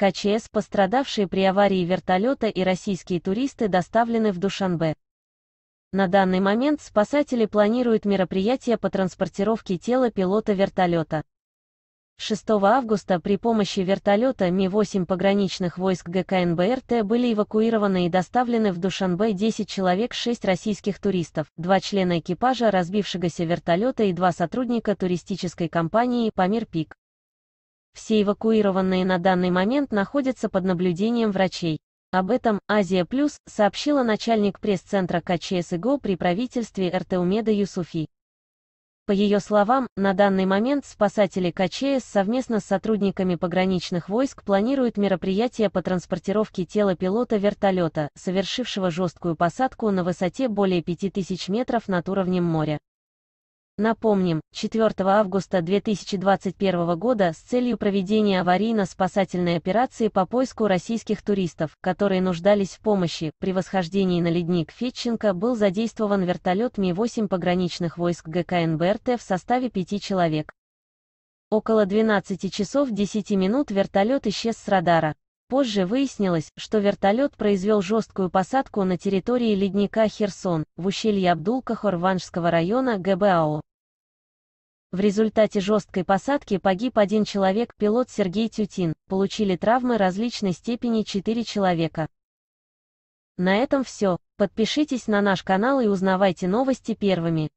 КЧС, пострадавшие при аварии вертолета и российские туристы доставлены в Душанбе. На данный момент спасатели планируют мероприятия по транспортировке тела пилота вертолета. 6 августа при помощи вертолета Ми-8 пограничных войск ГКНБРТ были эвакуированы и доставлены в Душанбе 10 человек, 6 российских туристов, 2 члена экипажа разбившегося вертолета и 2 сотрудника туристической компании «Памир Пик». Все эвакуированные на данный момент находятся под наблюдением врачей. Об этом «Азия Плюс» сообщила начальник пресс-центра КЧС при правительстве РТ Умеда Юсуфи. По ее словам, на данный момент спасатели КЧС совместно с сотрудниками пограничных войск планируют мероприятия по транспортировке тела пилота вертолета, совершившего жесткую посадку на высоте более 5000 метров над уровнем моря. Напомним, 4 августа 2021 года с целью проведения аварийно-спасательной операции по поиску российских туристов, которые нуждались в помощи, при восхождении на ледник Фетченко был задействован вертолет Ми-8 пограничных войск ГКНБРТ в составе пяти человек. Около 12 часов 10 минут вертолет исчез с радара. Позже выяснилось, что вертолет произвел жесткую посадку на территории ледника Херсон, в ущелье Абдулка-Хорванжского района ГБАО. В результате жесткой посадки погиб один человек, пилот Сергей Тютин, получили травмы различной степени 4 человека. На этом все. Подпишитесь на наш канал и узнавайте новости первыми.